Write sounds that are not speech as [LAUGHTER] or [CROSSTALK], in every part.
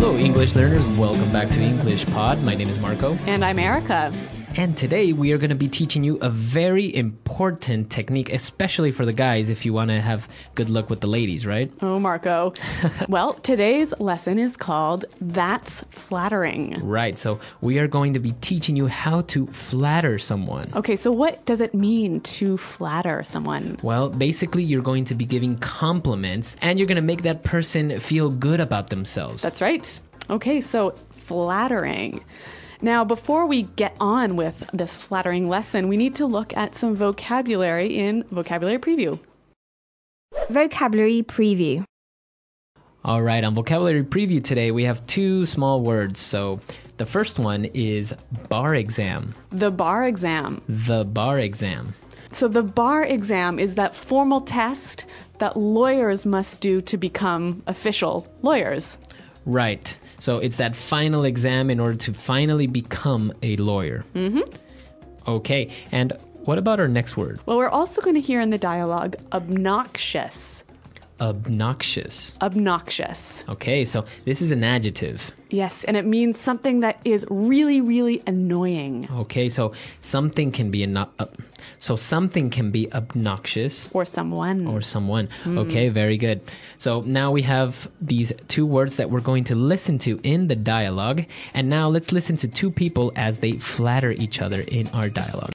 Hello, English learners. Welcome back to English Pod. My name is Marco. And I'm Erica. And today we are going to be teaching you a very important technique, especially for the guys if you want to have good luck with the ladies, right? Oh, Marco. [LAUGHS] well, today's lesson is called That's Flattering. Right. So we are going to be teaching you how to flatter someone. Okay, so what does it mean to flatter someone? Well, basically, you're going to be giving compliments and you're going to make that person feel good about themselves. That's right. Okay, so flattering. Now, before we get on with this flattering lesson, we need to look at some vocabulary in Vocabulary Preview. Vocabulary Preview. All right, on vocabulary preview today, we have two small words. So the first one is bar exam. The bar exam. The bar exam. So, the bar exam is that formal test that lawyers must do to become official lawyers. Right. So it's that final exam in order to finally become a lawyer. Mm-hmm. Okay. And what about our next word? Well, we're also going to hear in the dialogue obnoxious. Obnoxious. Obnoxious. Okay, so this is an adjective. Yes, and it means something that is really, really annoying. Okay, so something can be an, uh, so something can be obnoxious or someone or someone. Mm. Okay, very good. So now we have these two words that we're going to listen to in the dialogue, and now let's listen to two people as they flatter each other in our dialogue.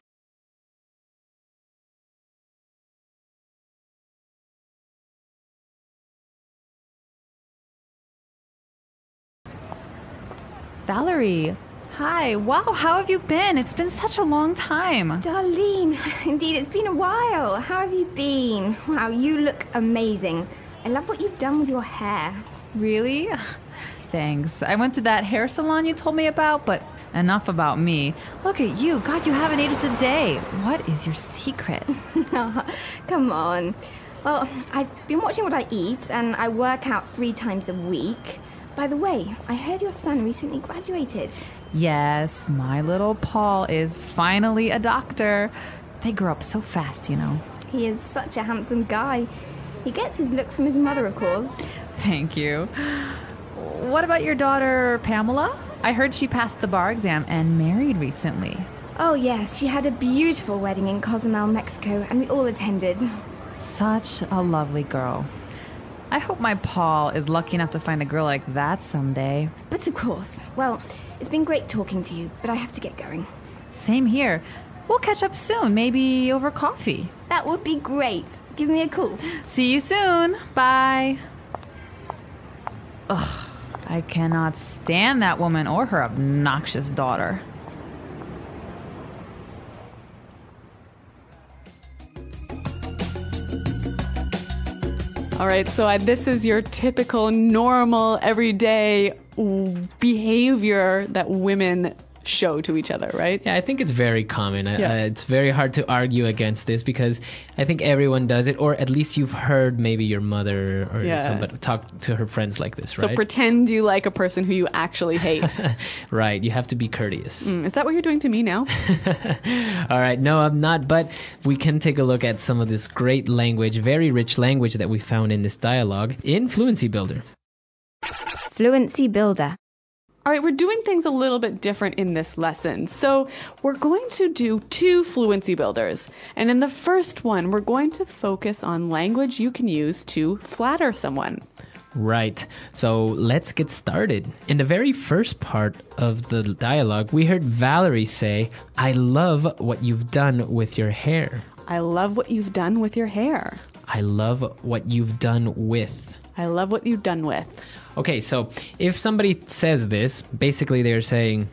Valerie, hi. Wow, how have you been? It's been such a long time. Darlene, [LAUGHS] indeed, it's been a while. How have you been? Wow, you look amazing. I love what you've done with your hair. Really? [LAUGHS] Thanks. I went to that hair salon you told me about, but enough about me. Look at you. God, you haven't aged a day. What is your secret? [LAUGHS] Come on. Well, I've been watching what I eat, and I work out three times a week. By the way, I heard your son recently graduated. Yes, my little Paul is finally a doctor. They grow up so fast, you know. He is such a handsome guy. He gets his looks from his mother, of course. Thank you. What about your daughter, Pamela? I heard she passed the bar exam and married recently. Oh, yes, she had a beautiful wedding in Cozumel, Mexico, and we all attended. Such a lovely girl. I hope my Paul is lucky enough to find a girl like that someday. But of course. Well, it's been great talking to you, but I have to get going. Same here. We'll catch up soon, maybe over coffee. That would be great. Give me a call. See you soon. Bye. Ugh, I cannot stand that woman or her obnoxious daughter. All right, so uh, this is your typical, normal, everyday behavior that women show to each other, right? Yeah, I think it's very common. Yeah. Uh, it's very hard to argue against this because I think everyone does it, or at least you've heard maybe your mother or Yeah. somebody talk to her friends like this, right? So pretend you like a person who you actually hate. [LAUGHS] right, you have to be courteous. Mm, Is that what you're doing to me now? [LAUGHS] All right, no, I'm not, but we can take a look at some of this great language, very rich language that we found in this dialogue in Fluency Builder. Fluency Builder. All right, we're doing things a little bit different in this lesson. So, we're going to do two fluency builders. And in the first one, we're going to focus on language you can use to flatter someone. Right. So let's get started. In the very first part of the dialogue, we heard Valerie say, I love what you've done with your hair. I love what you've done with your hair. I love what you've done with. I love what you've done with. Okay, so if somebody says this, basically they're saying,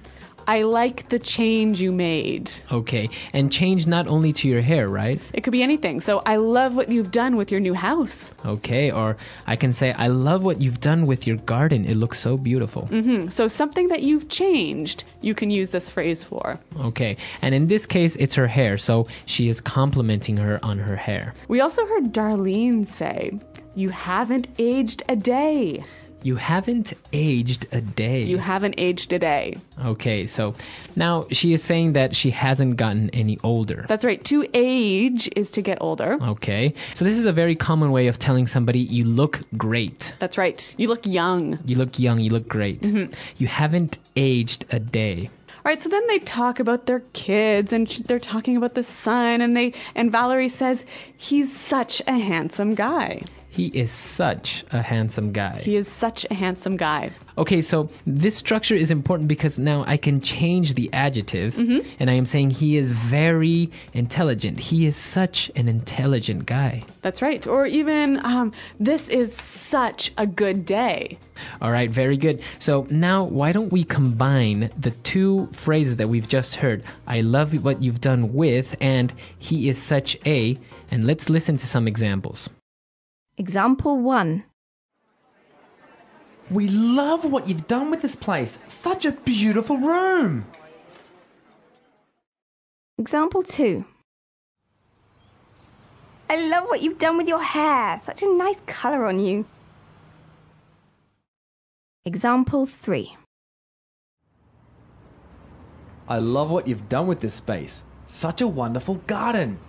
I like the change you made. okay, and change not only to your hair, right? It could be anything. So, I love what you've done with your new house. Okay, or I can say, I love what you've done with your garden. It looks so beautiful. Hmm, So, something that you've changed, you can use this phrase for. Okay, and in this case, it's her hair, so she is complimenting her on her hair. We also heard Darlene say, You haven't aged a day. You haven't aged a day. You haven't aged a day. okay, so now she is saying that she hasn't gotten any older. That's right. To age is to get older. Okay, so this is a very common way of telling somebody you look great. That's right. You look young. You look young, you look great. Mm-hmm. You haven't aged a day. All right, so then they talk about their kids and they're talking about the son and they and Valerie says he's such a handsome guy. He is such a handsome guy. He is such a handsome guy. Okay, so this structure is important because now I can change the adjective and I am saying he is very intelligent. He is such an intelligent guy. That's right. Or even um, this is such a good day. All right, very good. So now why don't we combine the two phrases that we've just heard? I love what you've done with and he is such a and let's listen to some examples. Example 1. We love what you've done with this place. Such a beautiful room. Example 2. I love what you've done with your hair. Such a nice colour on you. Example 3. I love what you've done with this space. Such a wonderful garden.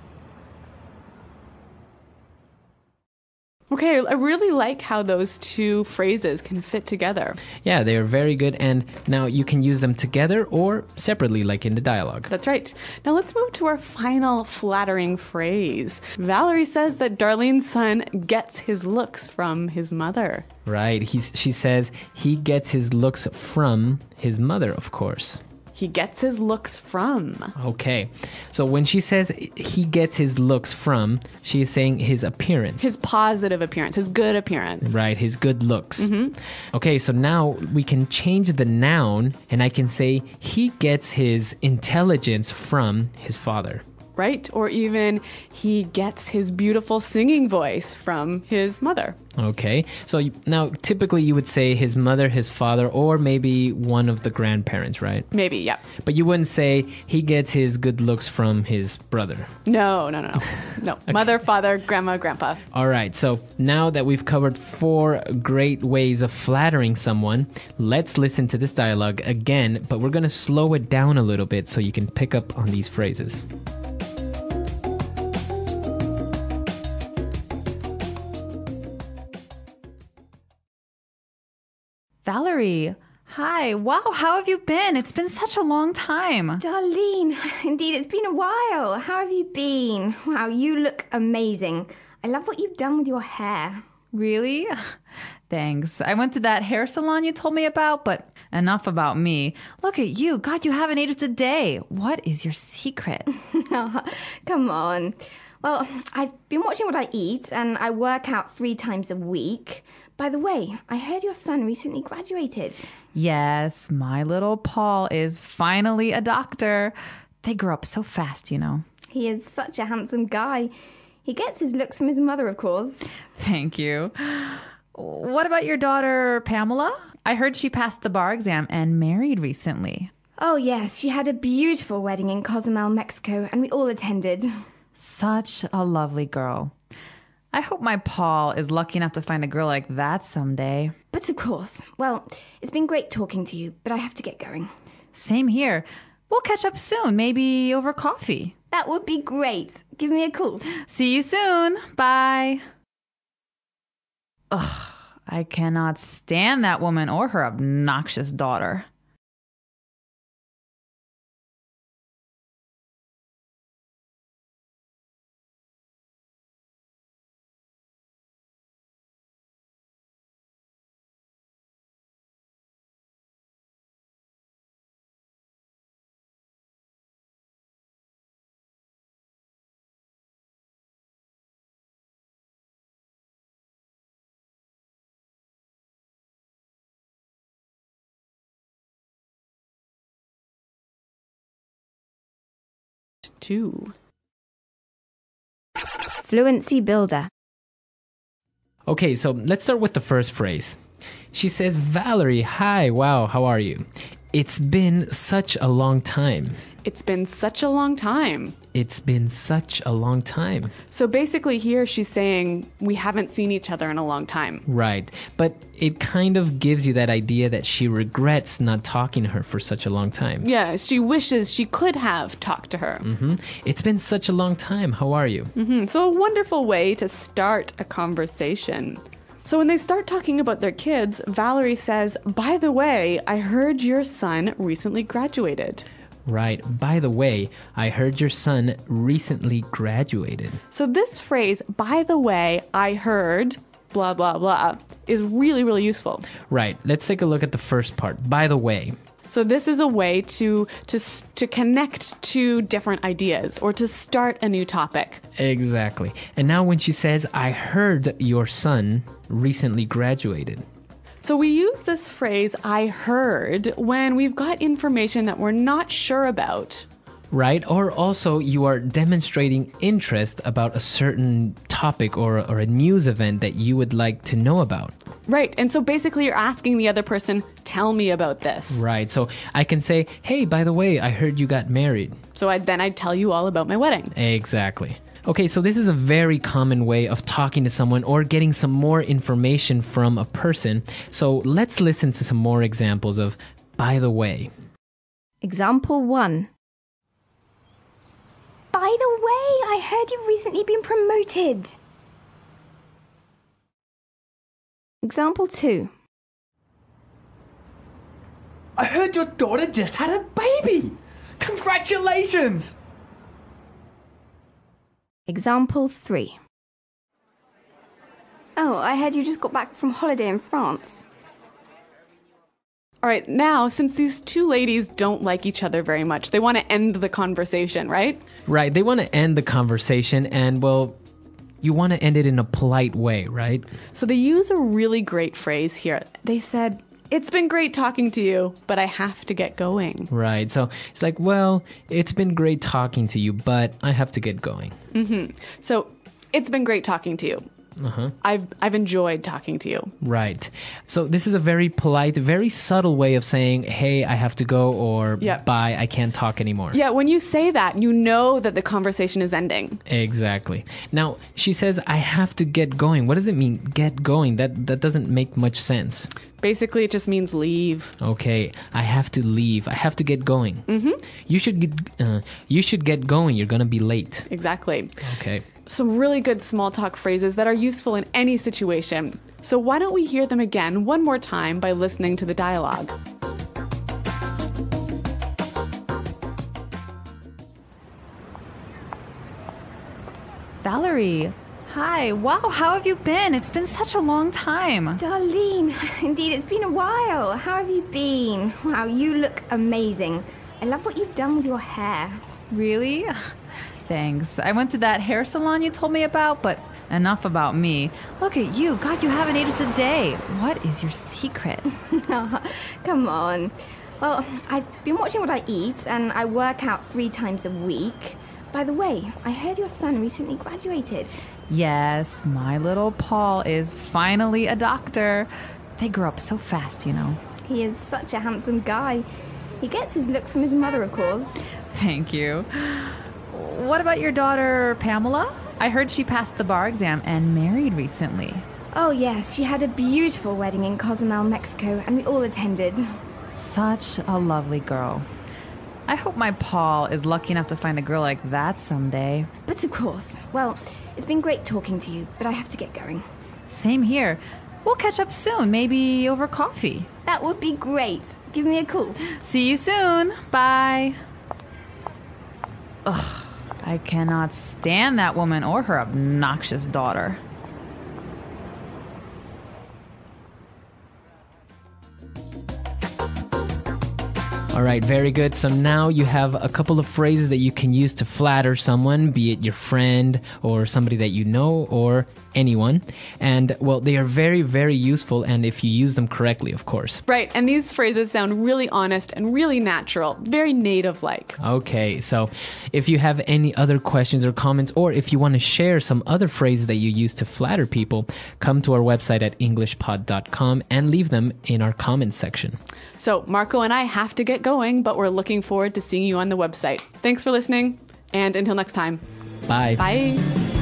Okay, I really like how those two phrases can fit together. Yeah, they are very good and now you can use them together or separately like in the dialogue. That's right. Now let's move to our final flattering phrase. Valerie says that Darlene's son gets his looks from his mother. Right. He's she says he gets his looks from his mother, of course. He gets his looks from. Okay. So when she says he gets his looks from, she is saying his appearance. His positive appearance, his good appearance. right, his good looks. Mm-hmm. Okay, so now we can change the noun and I can say he gets his intelligence from his father. Right? Or even he gets his beautiful singing voice from his mother. Okay. So now typically you would say his mother, his father, or maybe one of the grandparents, right? Maybe, yeah. But you wouldn't say he gets his good looks from his brother. No, no, no, no. [LAUGHS] No. Mother, father, grandma, grandpa. All right, so now that we've covered four great ways of flattering someone, let's listen to this dialogue again, but we're going to slow it down a little bit so you can pick up on these phrases. Valerie, hi. Wow, how have you been? It's been such a long time. Darlene, [LAUGHS] indeed, it's been a while. How have you been? Wow, you look amazing. I love what you've done with your hair. Really? [LAUGHS] Thanks. I went to that hair salon you told me about, but enough about me. Look at you. God, you haven't aged a day. What is your secret? [LAUGHS] Come on. Well, I've been watching what I eat and I work out three times a week. By the way, I heard your son recently graduated. yes, my little Paul is finally a doctor. They grow up so fast, you know. He is such a handsome guy. He gets his looks from his mother, of course. Thank you. What about your daughter, Pamela? I heard she passed the bar exam and married recently. Oh, yes, she had a beautiful wedding in Cozumel, Mexico, and we all attended. Such a lovely girl. I hope my Paul is lucky enough to find a girl like that someday. But of course, well, it's been great talking to you, but I have to get going. Same here. We'll catch up soon, maybe over coffee. That would be great. Give me a call. See you soon. Bye. Ugh, I cannot stand that woman or her obnoxious daughter. Two. Fluency Builder. Okay, so let's start with the first phrase. She says, Valerie, hi, wow, how are you? It's been such a long time. It's been such a long time. It's been such a long time. So basically, here she's saying we haven't seen each other in a long time. Right. But it kind of gives you that idea that she regrets not talking to her for such a long time. Yeah, she wishes she could have talked to her. hmm It's been such a long time. How are you? Mhm. So, a wonderful way to start a conversation. So, when they start talking about their kids, Valerie says, By the way, I heard your son recently graduated. Right. By the way, I heard your son recently graduated. So, this phrase, by the way, I heard, blah, blah, blah, is really, really useful. Right. Let's take a look at the first part. By the way. So this is a way to to to connect two different ideas or to start a new topic. Exactly. And now when she says, I heard your son recently graduated. So we use this phrase I heard when we've got information that we're not sure about. Right? Or also you are demonstrating interest about a certain topic or, or a news event that you would like to know about. Right. And so basically you're asking the other person, "Tell me about this." Right. So I can say, hey, by the way, I heard you got married. So I, then I'd tell you all about my wedding. Exactly. Okay, so this is a very common way of talking to someone or getting some more information from a person. So let's listen to some more examples of by the way. Example 1. By the way, I heard you've recently been promoted. Example 2. I heard your daughter just had a baby. Congratulations! Example 3. Oh, I heard you just got back from holiday in France. All right, now since these two ladies don't like each other very much, they want to end the conversation, right? Right, they want to end the conversation and, well, you want to end it in a polite way, right? So they use a really great phrase here. They said, It's been great talking to you, but I have to get going. Right, so it's like, well, it's been great talking to you, but I have to get going. Mm-hmm. So it's been great talking to you. Uh-huh. I've, I've enjoyed talking to you. Right. So this is a very polite, very subtle way of saying, hey, I have to go, or Yeah. bye, I can't talk anymore. Yeah, when you say that, you know that the conversation is ending. Exactly. Now she says, "I have to get going." What does it mean, get going? That that doesn't make much sense. Basically, it just means leave. Okay, I have to leave. I have to get going. Mm-hmm. You should get. Uh, you should get going. You're gonna be late. Exactly. Okay. Some really good small talk phrases that are useful in any situation. So why don't we hear them again one more time by listening to the dialogue? Valerie, hi. Wow, how have you been? It's been such a long time. Darlene, [LAUGHS] indeed, it's been a while. How have you been? Wow, you look amazing. I love what you've done with your hair. Really? [LAUGHS] Thanks. I went to that hair salon you told me about, but enough about me. Look at you. God, you haven't aged a day. What is your secret? [LAUGHS] Come on. Well, I've been watching what I eat and I work out three times a week. By the way, I heard your son recently graduated. Yes, my little Paul is finally a doctor. They grow up so fast, you know. He is such a handsome guy. He gets his looks from his mother, of course. Thank you. What about your daughter, Pamela? I heard she passed the bar exam and married recently. Oh, yes, she had a beautiful wedding in Cozumel, Mexico, and we all attended. Such a lovely girl. I hope my Paul is lucky enough to find a girl like that someday. But of course, well, it's been great talking to you, but I have to get going. Same here. We'll catch up soon, maybe over coffee. That would be great. Give me a call. See you soon. Bye. Ugh, I cannot stand that woman or her obnoxious daughter. All right, very good. So now you have a couple of phrases that you can use to flatter someone, be it your friend or somebody that you know or anyone. And well, they are very, very useful. And if you use them correctly, of course. Right, and these phrases sound really honest and really natural, very native like. Okay, so if you have any other questions or comments, or if you want to share some other phrases that you use to flatter people, come to our website at EnglishPod.com and leave them in our comments section. So, Marco and I have to get going, but we're looking forward to seeing you on the website. Thanks for listening. And until next time, Bye. bye.